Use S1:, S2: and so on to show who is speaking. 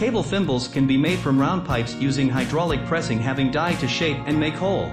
S1: Cable thimbles can be made from round pipes using hydraulic pressing having die to shape and make hole.